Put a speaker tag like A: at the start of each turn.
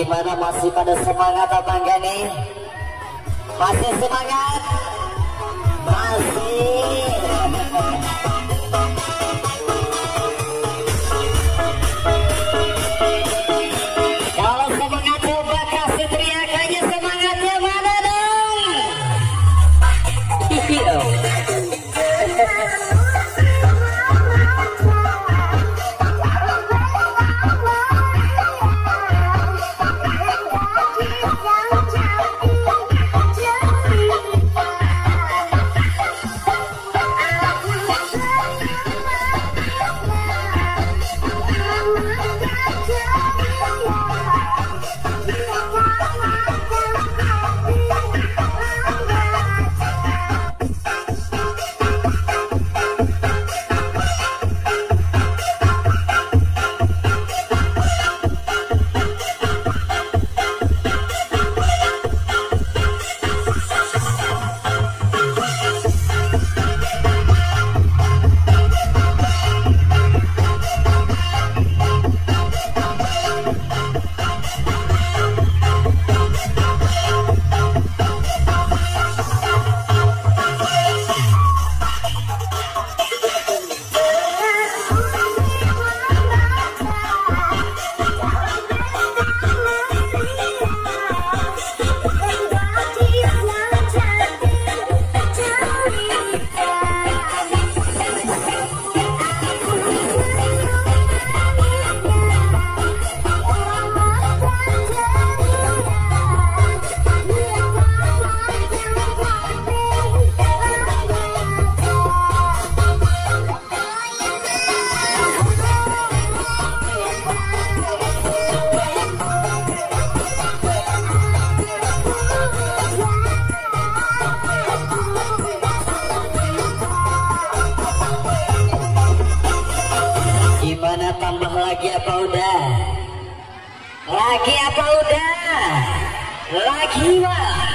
A: Gimana masih pada semangat apa enggak nih? Masih semangat? Masih. Gimana tambah lagi apa udah? Lagi apa udah? Lagi mah